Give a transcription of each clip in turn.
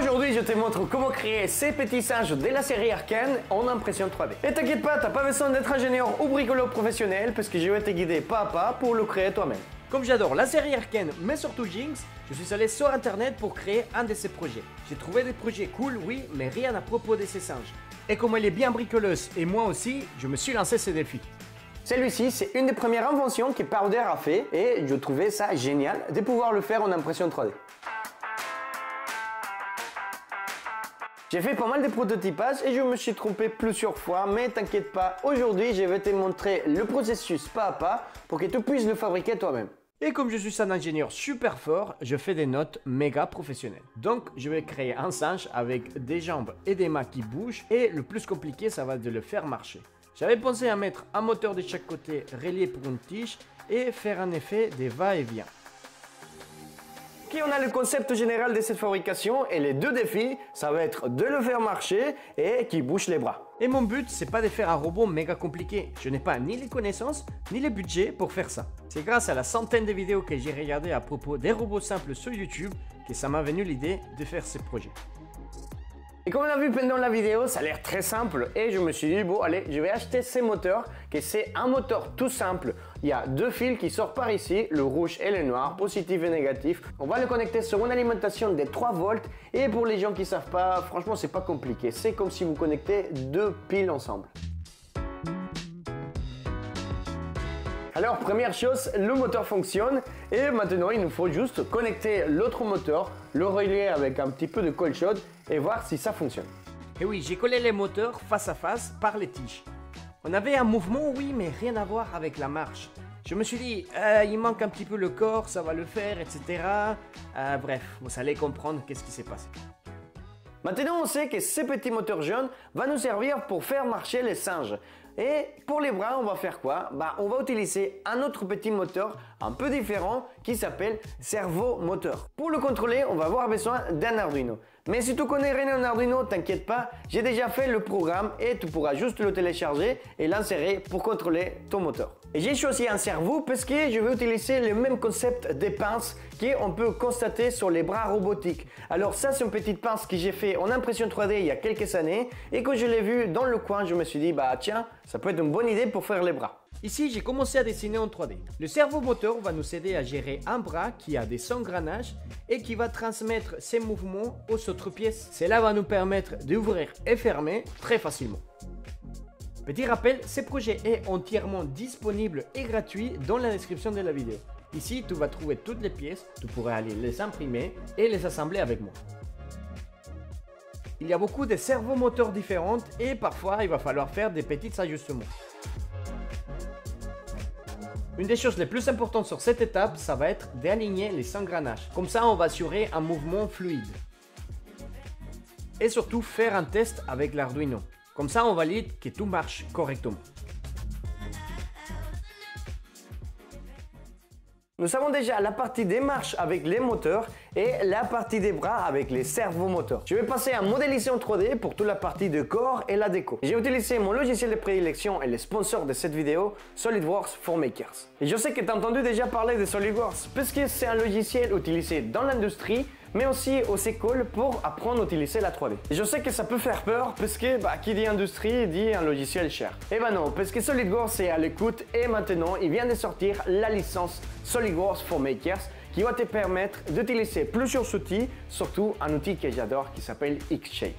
Aujourd'hui, je te montre comment créer ces petits singes de la série Arkane en impression 3D. Et t'inquiète pas, t'as pas besoin d'être ingénieur ou bricoleur professionnel parce que je vais te guider pas à pas pour le créer toi-même. Comme j'adore la série Arkane, mais surtout Jinx, je suis allé sur internet pour créer un de ces projets. J'ai trouvé des projets cool, oui, mais rien à propos de ces singes. Et comme elle est bien bricoleuse, et moi aussi, je me suis lancé ce défi. Celui-ci, c'est une des premières inventions que Powder a fait et je trouvais ça génial de pouvoir le faire en impression 3D. J'ai fait pas mal de prototypages et je me suis trompé plusieurs fois, mais t'inquiète pas, aujourd'hui je vais te montrer le processus pas à pas pour que tu puisses le fabriquer toi-même. Et comme je suis un ingénieur super fort, je fais des notes méga professionnelles. Donc je vais créer un singe avec des jambes et des mains qui bougent et le plus compliqué ça va de le faire marcher. J'avais pensé à mettre un moteur de chaque côté relié pour une tige et faire un effet de va-et-vient. On a le concept général de cette fabrication et les deux défis, ça va être de le faire marcher et qui bouge les bras. Et mon but, c'est pas de faire un robot méga compliqué. Je n'ai pas ni les connaissances, ni le budget pour faire ça. C'est grâce à la centaine de vidéos que j'ai regardées à propos des robots simples sur YouTube que ça m'a venu l'idée de faire ce projet. Et comme on a vu pendant la vidéo, ça a l'air très simple et je me suis dit, bon allez, je vais acheter ces moteurs, que c'est un moteur tout simple. Il y a deux fils qui sortent par ici, le rouge et le noir, positif et négatif. On va le connecter sur une alimentation de 3 volts et pour les gens qui savent pas, franchement c'est pas compliqué. C'est comme si vous connectez deux piles ensemble. Alors première chose, le moteur fonctionne et maintenant il nous faut juste connecter l'autre moteur, le relier avec un petit peu de colle chaude et voir si ça fonctionne. Et oui, j'ai collé les moteurs face à face par les tiges. On avait un mouvement, oui, mais rien à voir avec la marche. Je me suis dit, euh, il manque un petit peu le corps, ça va le faire, etc. Euh, bref, vous allez comprendre qu'est-ce qui s'est passé. Maintenant, on sait que ces petits moteurs jaunes vont nous servir pour faire marcher les singes. Et pour les bras, on va faire quoi? Bah, On va utiliser un autre petit moteur un peu différent qui s'appelle cerveau moteur. Pour le contrôler, on va avoir besoin d'un Arduino. Mais si tu connais rien en Arduino, t'inquiète pas, j'ai déjà fait le programme et tu pourras juste le télécharger et l'insérer pour contrôler ton moteur. J'ai choisi un cerveau parce que je vais utiliser le même concept des pinces qu'on peut constater sur les bras robotiques. Alors ça, c'est une petite pince que j'ai fait en impression 3D il y a quelques années et que je l'ai vu dans le coin, je me suis dit, bah tiens, ça peut être une bonne idée pour faire les bras. Ici, j'ai commencé à dessiner en 3D. Le cerveau moteur va nous aider à gérer un bras qui a des engranages et qui va transmettre ses mouvements aux autres pièces. Cela va nous permettre d'ouvrir et fermer très facilement. Petit rappel, ce projet est entièrement disponible et gratuit dans la description de la vidéo. Ici, tu vas trouver toutes les pièces, tu pourras aller les imprimer et les assembler avec moi. Il y a beaucoup de servomoteurs différents et parfois il va falloir faire des petits ajustements. Une des choses les plus importantes sur cette étape, ça va être d'aligner les engranages. Comme ça, on va assurer un mouvement fluide. Et surtout, faire un test avec l'Arduino. Comme ça, on valide que tout marche correctement. Nous avons déjà la partie des marches avec les moteurs et la partie des bras avec les servomoteurs. Je vais passer à modéliser en 3D pour toute la partie de corps et la déco. J'ai utilisé mon logiciel de prédilection et le sponsor de cette vidéo, SolidWorks for Makers. Et je sais que tu as entendu déjà parler de SolidWorks puisque c'est un logiciel utilisé dans l'industrie mais aussi aux écoles pour apprendre à utiliser la 3D. Et je sais que ça peut faire peur parce que bah, qui dit industrie dit un logiciel cher. Et eh ben non, parce que SolidWorks est à l'écoute et maintenant il vient de sortir la licence SolidWorks for Makers qui va te permettre d'utiliser plusieurs outils, surtout un outil que j'adore qui s'appelle Xshape.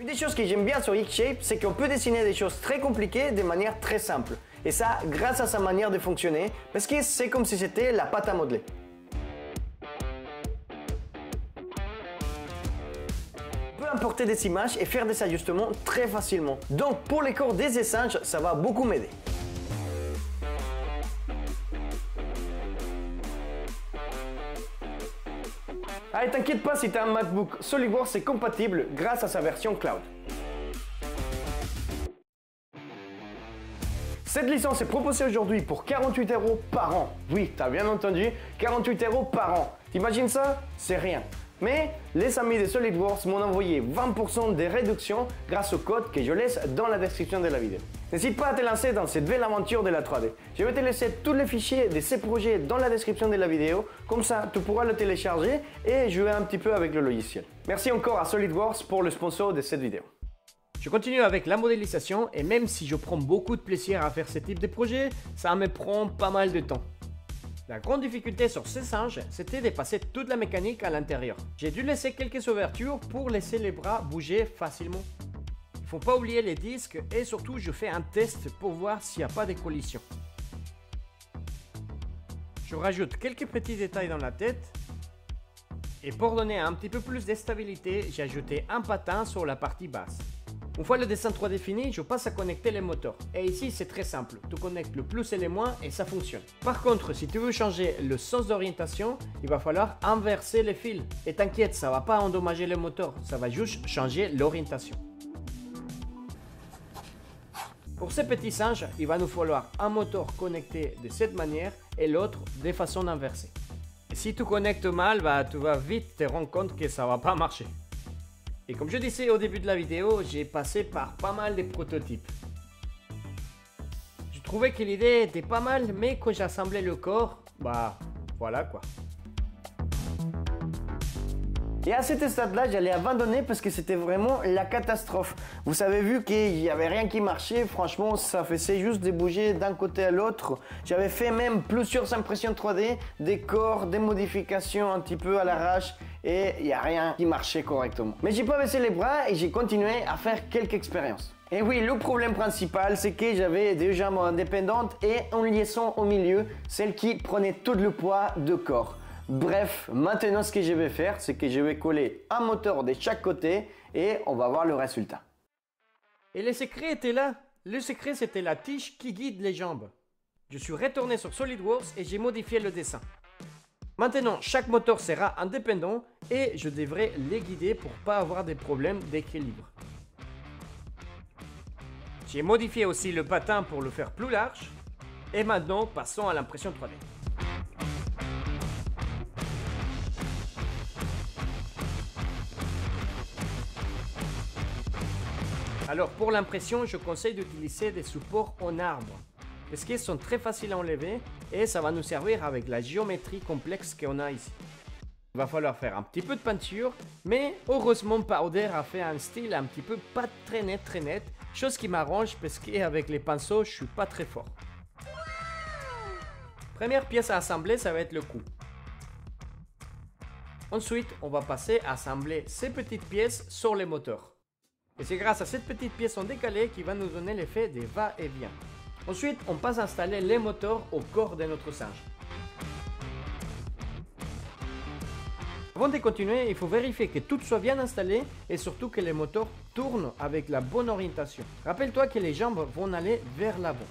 Une des choses que j'aime bien sur Xshape, c'est qu'on peut dessiner des choses très compliquées de manière très simple. Et ça, grâce à sa manière de fonctionner, parce que c'est comme si c'était la pâte à modeler. Importer des images et faire des ajustements très facilement. Donc pour les corps des singes, ça va beaucoup m'aider. Allez, t'inquiète pas si tu as un MacBook, SolidWorks est compatible grâce à sa version cloud. Cette licence est proposée aujourd'hui pour 48 euros par an. Oui, t'as bien entendu, 48 euros par an. T'imagines ça? C'est rien. Mais les amis de SolidWorks m'ont envoyé 20% de réduction grâce au code que je laisse dans la description de la vidéo. N'hésite pas à te lancer dans cette belle aventure de la 3D. Je vais te laisser tous les fichiers de ces projets dans la description de la vidéo, comme ça tu pourras le télécharger et jouer un petit peu avec le logiciel. Merci encore à SolidWorks pour le sponsor de cette vidéo. Je continue avec la modélisation et même si je prends beaucoup de plaisir à faire ce type de projet, ça me prend pas mal de temps. La grande difficulté sur ces singes, c'était de passer toute la mécanique à l'intérieur. J'ai dû laisser quelques ouvertures pour laisser les bras bouger facilement. Il faut pas oublier les disques et surtout je fais un test pour voir s'il n'y a pas de collision. Je rajoute quelques petits détails dans la tête. Et pour donner un petit peu plus de stabilité, j'ai ajouté un patin sur la partie basse. Une fois le dessin 3D fini, je passe à connecter les moteurs. Et ici, c'est très simple. Tu connectes le plus et le moins et ça fonctionne. Par contre, si tu veux changer le sens d'orientation, il va falloir inverser les fils. Et t'inquiète, ça va pas endommager le moteur, ça va juste changer l'orientation. Pour ces petits singes, il va nous falloir un moteur connecté de cette manière et l'autre de façon inversée. Si tu connectes mal, bah, tu vas vite te rendre compte que ça va pas marcher. Et comme je disais au début de la vidéo, j'ai passé par pas mal de prototypes. Je trouvais que l'idée était pas mal, mais quand j'ai assemblé le corps, bah voilà quoi. Et à cet stade-là, j'allais abandonner parce que c'était vraiment la catastrophe. Vous avez vu qu'il n'y avait rien qui marchait. Franchement, ça faisait juste de bouger d'un côté à l'autre. J'avais fait même plusieurs impressions 3D, des corps, des modifications un petit peu à l'arrache et il n'y a rien qui marchait correctement. Mais j'ai pas baissé les bras et j'ai continué à faire quelques expériences. Et oui, le problème principal, c'est que j'avais des jambes indépendantes et une liaison au milieu, celle qui prenait tout le poids de corps. Bref, maintenant ce que je vais faire, c'est que je vais coller un moteur de chaque côté et on va voir le résultat. Et le secret était là. Le secret, c'était la tige qui guide les jambes. Je suis retourné sur SolidWorks et j'ai modifié le dessin. Maintenant, chaque moteur sera indépendant et je devrais les guider pour pas avoir des problèmes d'équilibre. J'ai modifié aussi le patin pour le faire plus large. Et maintenant, passons à l'impression 3D. Alors pour l'impression, je conseille d'utiliser des supports en arbre parce qu'ils sont très faciles à enlever et ça va nous servir avec la géométrie complexe qu'on a ici. Il va falloir faire un petit peu de peinture, mais heureusement Powder a fait un style un petit peu pas très net, très net, chose qui m'arrange parce qu'avec les pinceaux, je suis pas très fort. Première pièce à assembler, ça va être le cou. Ensuite, on va passer à assembler ces petites pièces sur les moteurs. Et c'est grâce à cette petite pièce en décalé qui va nous donner l'effet des va-et-vient. Ensuite, on passe à installer les moteurs au corps de notre singe. Avant de continuer, il faut vérifier que tout soit bien installé et surtout que les moteurs tournent avec la bonne orientation. Rappelle-toi que les jambes vont aller vers l'avant.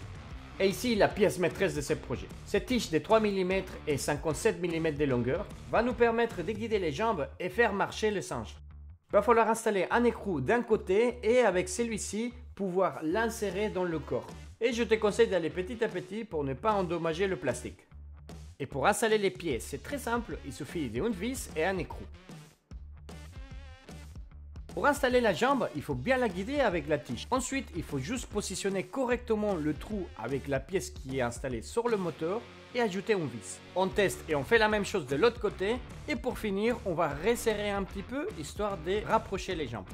Et ici, la pièce maîtresse de ce projet. Cette tige de 3 mm et 57 mm de longueur va nous permettre de guider les jambes et faire marcher le singe. Il va falloir installer un écrou d'un côté et avec celui-ci pouvoir l'insérer dans le corps. Et je te conseille d'aller petit à petit pour ne pas endommager le plastique. Et pour installer les pieds, c'est très simple, il suffit d'une vis et un écrou. Pour installer la jambe, il faut bien la guider avec la tige. Ensuite, il faut juste positionner correctement le trou avec la pièce qui est installée sur le moteur et ajouter une vis. On teste et on fait la même chose de l'autre côté. Et pour finir, on va resserrer un petit peu histoire de rapprocher les jambes.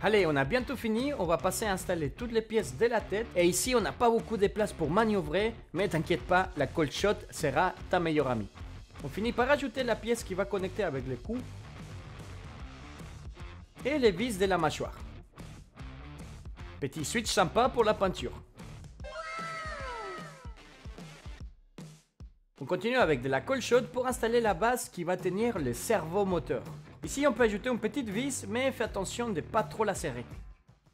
Allez, on a bientôt fini, on va passer à installer toutes les pièces de la tête. Et ici, on n'a pas beaucoup de place pour manœuvrer, mais t'inquiète pas, la cold shot sera ta meilleure amie. On finit par ajouter la pièce qui va connecter avec le cou et les vis de la mâchoire. Petit switch sympa pour la peinture. On continue avec de la colle chaude pour installer la base qui va tenir le cerveau moteur. Ici on peut ajouter une petite vis mais faites attention de ne pas trop la serrer.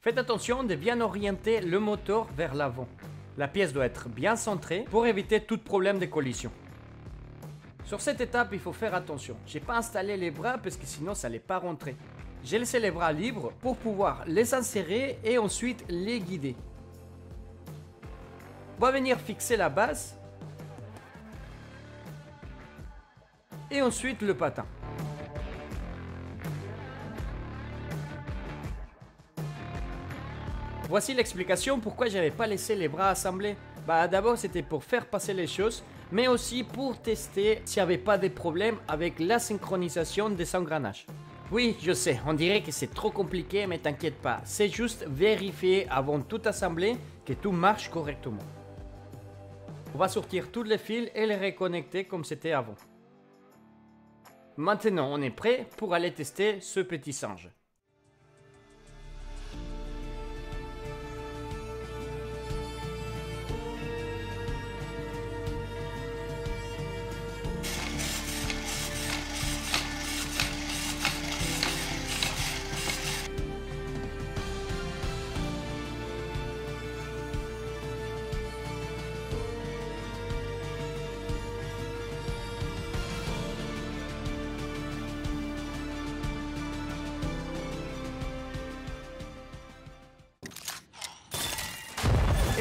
Faites attention de bien orienter le moteur vers l'avant. La pièce doit être bien centrée pour éviter tout problème de collision. Sur cette étape, il faut faire attention. J'ai pas installé les bras parce que sinon ça n'allait pas rentrer. J'ai laissé les bras libres pour pouvoir les insérer et ensuite les guider. On va venir fixer la base et ensuite le patin. Voici l'explication pourquoi j'avais pas laissé les bras assemblés. Bah d'abord c'était pour faire passer les choses, mais aussi pour tester s'il n'y avait pas de problèmes avec la synchronisation des engrenages. Oui, je sais, on dirait que c'est trop compliqué, mais t'inquiète pas, c'est juste vérifier avant tout assembler que tout marche correctement. On va sortir tous les fils et les reconnecter comme c'était avant. Maintenant, on est prêt pour aller tester ce petit singe.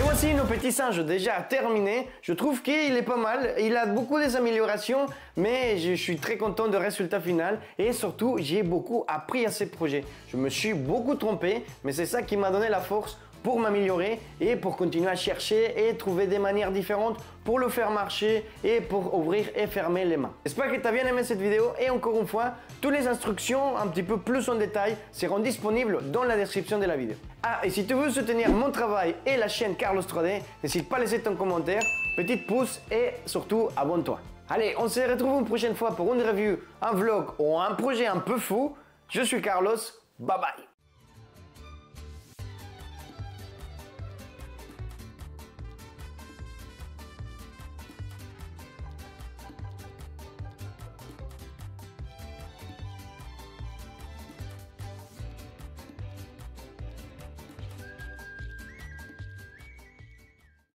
Voici nos petits singes déjà terminés. Je trouve qu'il est pas mal. Il a beaucoup d'améliorations, mais je suis très content du résultat final. Et surtout, j'ai beaucoup appris à ces projets. Je me suis beaucoup trompé, mais c'est ça qui m'a donné la force pour m'améliorer et pour continuer à chercher et trouver des manières différentes pour le faire marcher et pour ouvrir et fermer les mains. J'espère que tu as bien aimé cette vidéo et encore une fois, toutes les instructions un petit peu plus en détail seront disponibles dans la description de la vidéo. Ah, et si tu veux soutenir mon travail et la chaîne Carlos 3D, n'hésite pas à laisser ton commentaire, petit pouce et surtout abonne-toi. Allez, on se retrouve une prochaine fois pour une review, un vlog ou un projet un peu fou. Je suis Carlos, bye bye